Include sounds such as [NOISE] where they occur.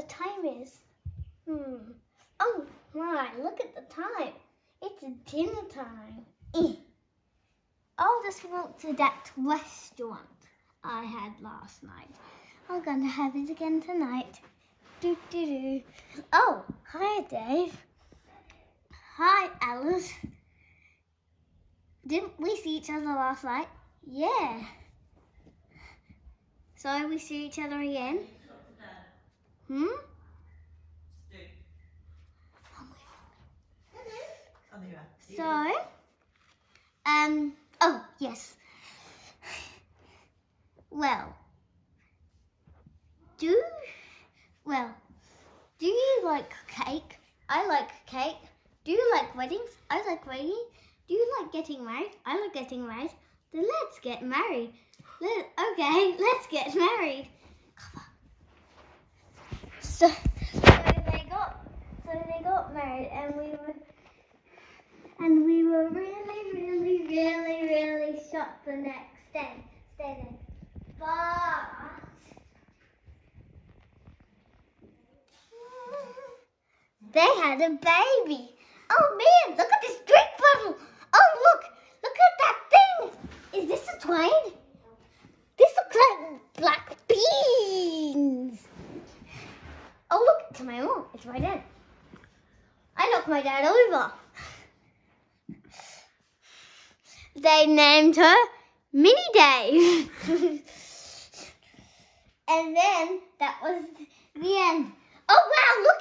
the time is. Hmm. Oh my, look at the time. It's dinner time. I'll just walk to that restaurant I had last night. I'm gonna have it again tonight. Do do do. Oh, hi Dave. Hi Alice. Didn't we see each other last night? Yeah. So we see each other again? Hmm? So, um, oh, yes. Well, do, well, do you like cake? I like cake. Do you like weddings? I like weddings. Do you like getting married? I like getting married. Then let's get married. Let, okay, [LAUGHS] let's get married. So, so they got, so they got married, and we were, and we were really, really, really, really shocked the next day. Stay there. But they had a baby. Oh man, look at this drink bottle. Oh look, look at that thing. Is this a twine? This looks like black beans. It's my mom. It's my dad. I knocked my dad over. They named her Mini Dave. [LAUGHS] and then that was the end. Oh wow, look.